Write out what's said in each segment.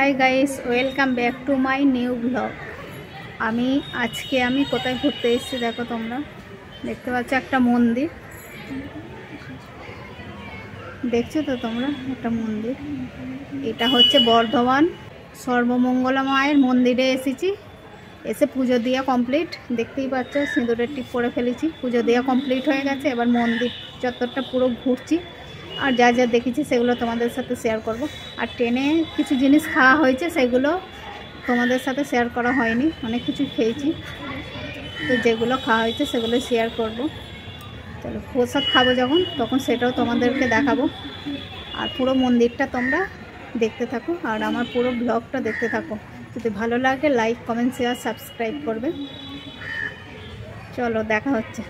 Hi guys, welcome back to my new blog. আমি, আজকে আমি কোথায় ঘুরতে এসেছি দেখো তোমরা। দেখতে পাচ্ছ একটা মন্দির। দেখছ তো তোমরা? একটা মন্দির। এটা হচ্ছে বর্ধমান। সর্বমঙ্গলা মায়ের মন্দিরে এসেছি। এসে পুজো দেওয়া কমপ্লিট দেখতেই পাচ্ছ, সিঁদুরের টিপ করে ফেলেছি। পুজো দেওয়া কমপ্লিট হয়ে গেছে। এবার মন্দির চত্বরটা পুরো ঘুরছি। আর যা যা দেখেছি সেগুলো তোমাদের সাথে শেয়ার করব। আর ট্রেনে কিছু জিনিস খাওয়া হয়েছে, সেগুলো তোমাদের সাথে শেয়ার করা হয়নি। অনেক কিছু খেয়েছি। তো যেগুলো খাওয়া হয়েছে সেগুলো শেয়ার করব। চলো, প্রসাদ খাব যখন, তখন সেটাও তোমাদেরকে দেখাবো। আর পুরো মন্দিরটা তোমরা দেখতে থাকো, আর আমার পুরো ব্লগটা দেখতে থাকো। যদি ভালো লাগে লাইক কমেন্ট শেয়ার সাবস্ক্রাইব করবে। চলো, দেখা হচ্ছে।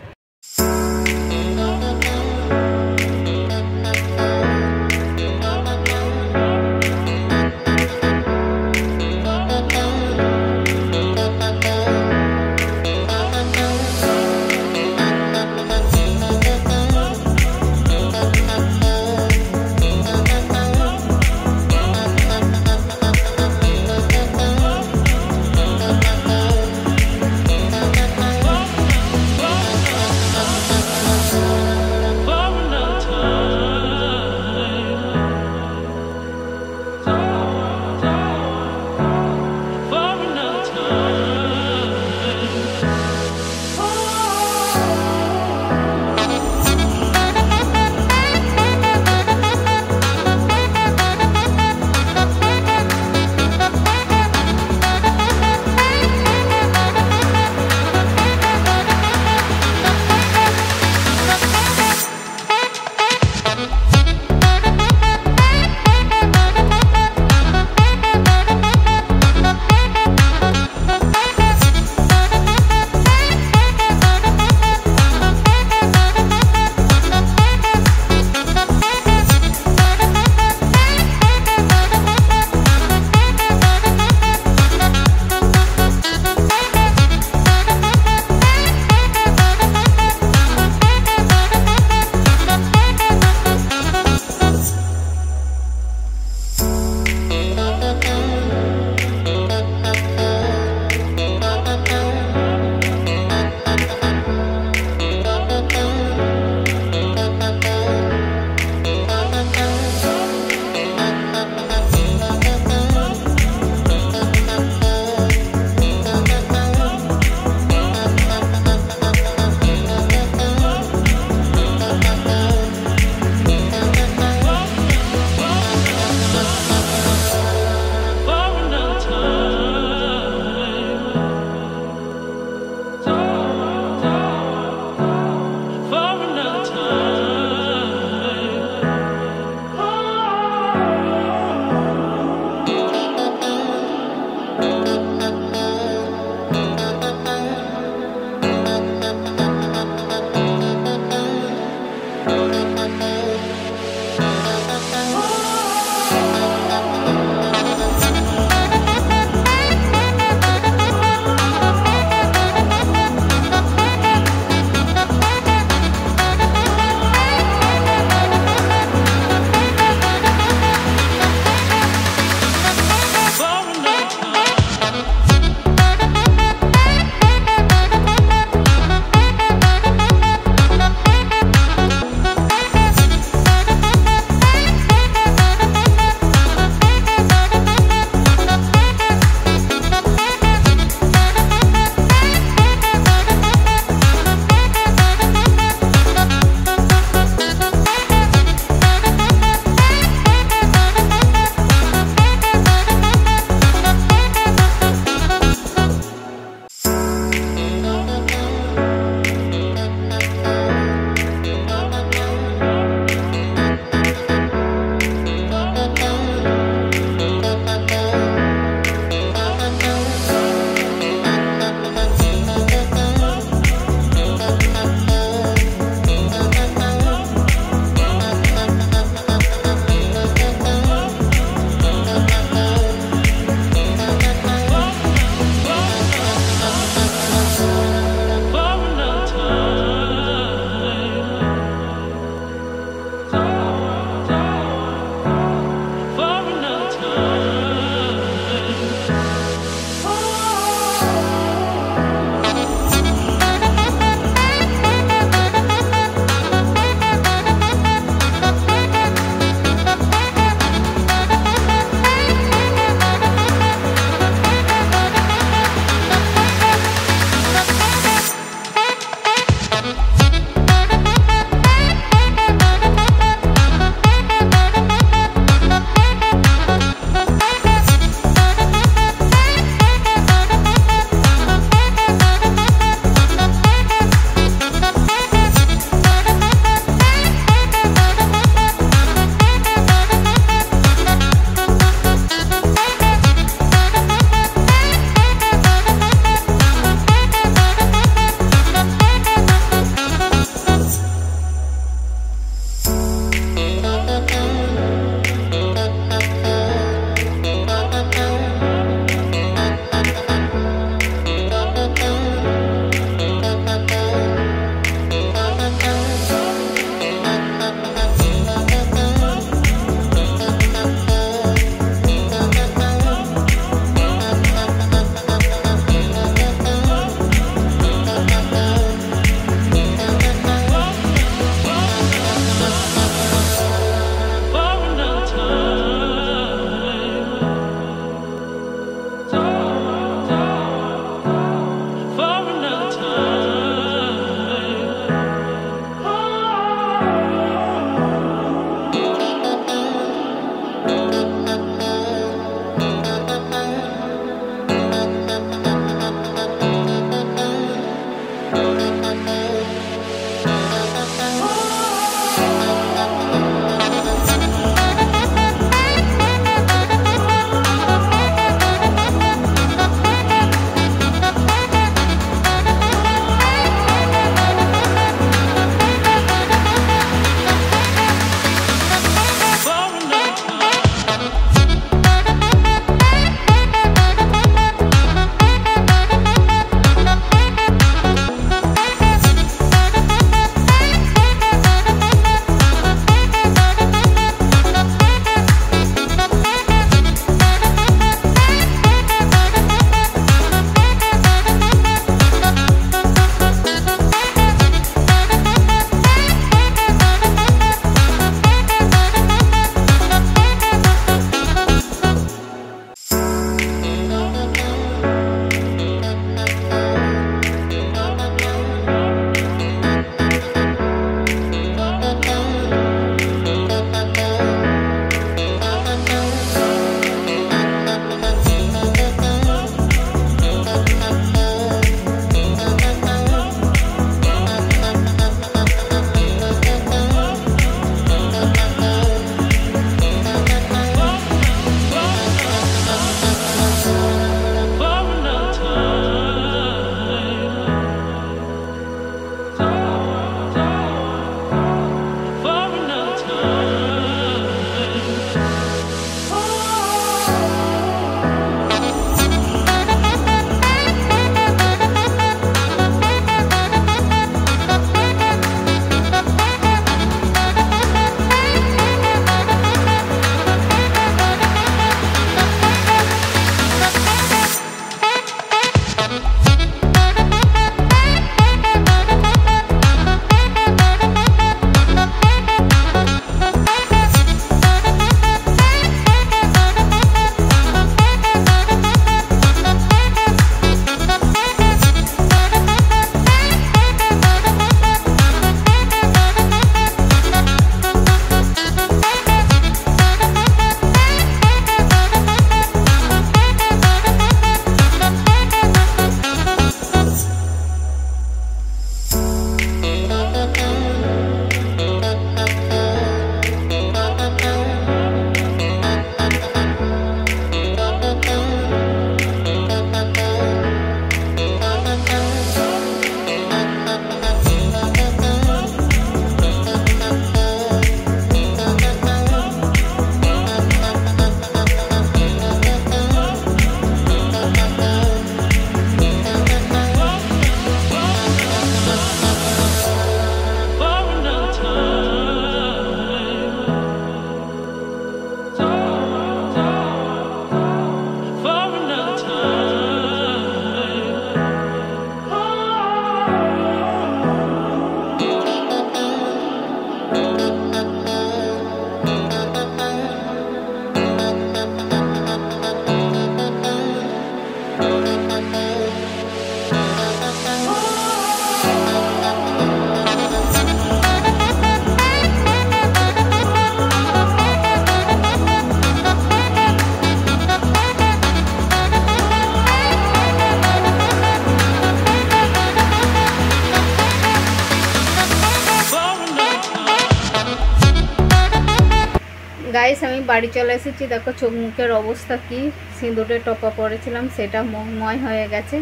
গাইস আমি বাড়ি চলে এসেছি। দেখো চোখ মুখের অবস্থা কি সিঁদুরে টপা পরেছিলাম সেটা মুখময় হয়ে গেছে।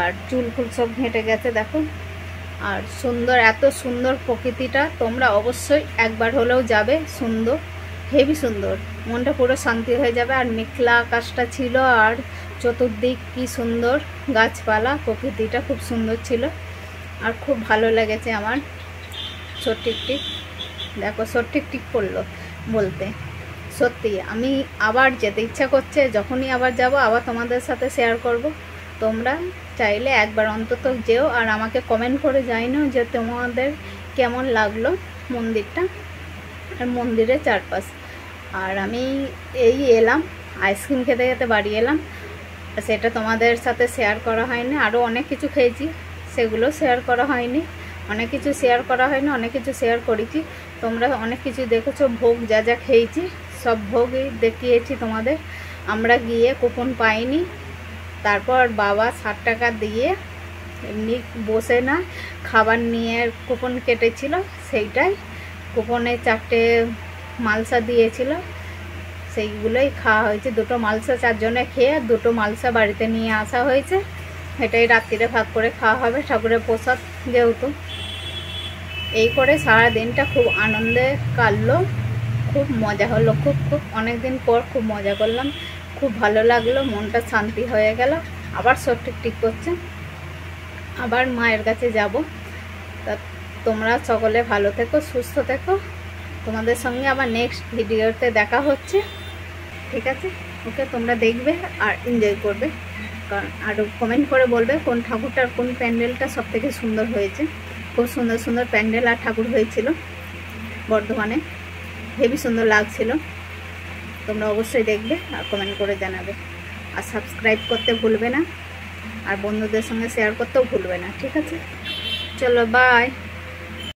আর চুল ফুল সব ঘেঁটে গেছে, দেখো। আর সুন্দর, এত সুন্দর প্রকৃতিটা তোমরা অবশ্যই একবার হলেও যাবে, সুন্দর, হেভি সুন্দর। মনটা পুরো শান্তি হয়ে যাবে। আর মেঘলা আকাশটা ছিল, আর চতুর্দিক কি সুন্দর গাছপালা, প্রকৃতিটা খুব সুন্দর ছিল। আর খুব ভালো লেগেছে আমার। ছোট্টিক টিক দেখো ছোট্টিক টিক করল বলতে। সত্যি, আমি আবার যেতে ইচ্ছা করছে, যখনই আবার যাব, আবার তোমাদের সাথে শেয়ার করব। তোমরা চাইলে একবার অন্তত যেও আর আমাকে কমেন্ট করে জানিও যে তোমাদের কেমন লাগল মন্দিরটা আর মন্দিরের চারপাশ। আর আমি এই এলাম আইসক্রিম খেতে খেতে বাড়ি এলাম। সেটা তোমাদের সাথে শেয়ার করা হয়নি আরও অনেক কিছু খেয়েছি, সেগুলো শেয়ার করা হয়নি। অনেক কিছু শেয়ার করা হয়নি, অনেক কিছু শেয়ার করেছি। তোমরা অনেক কিছু দেখেছ, ভোগ যা যা খেয়েছি, সব ভোগই দেখিয়েছি তোমাদের। আমরা গিয়ে কুপন পাইনি। তারপর বাবা ষাট টাকা দিয়ে এমনি বসে না খাবার নিয়ে কুপন কেটেছিল, সেইটাই কুপনে চারটে মালসা দিয়েছিল। সেইগুলোই খাওয়া হয়েছে। দুটো মালসা চারজনে খেয়ে দুটো মালসা বাড়িতে নিয়ে আসা হয়েছে। এটাই রাত্রিরে ভাগ করে খাওয়া হবে, ঠাকুরের প্রসাদ যেহেতু। এই করে সারা দিনটা খুব আনন্দে কাটলো, খুব মজা হলো, খুব খুব অনেক দিন পর খুব মজা করলাম, খুব ভালো লাগল, মনটা শান্তি হয়ে গেল। আবার সব ঠিক করছে, আবার মায়ের কাছে যাব। তা তোমরা সকলে ভালো থেকো, সুস্থ থেকো। তোমাদের সঙ্গে আবার নেক্সট ভিডিওতে দেখা হচ্ছে, ঠিক আছে? ওকে তোমরা দেখবে আর এনজয় করবে। কারণ কমেন্ট করে বলবে কোন ঠাকুরটার কোন প্যান্ডেলটা সব থেকে সুন্দর হয়েছে। খুব সুন্দর সুন্দর প্যান্ডেল আর ঠাকুর হয়েছিল বর্ধমানে। হেবি সুন্দর লাগছিল। তোমরা অবশ্যই দেখবে আর কমেন্ট করে জানাবে। আর সাবস্ক্রাইব করতে ভুলবে না। আর বন্ধুদের সঙ্গে শেয়ার করতেও ভুলবে না, ঠিক আছে? চলো বাই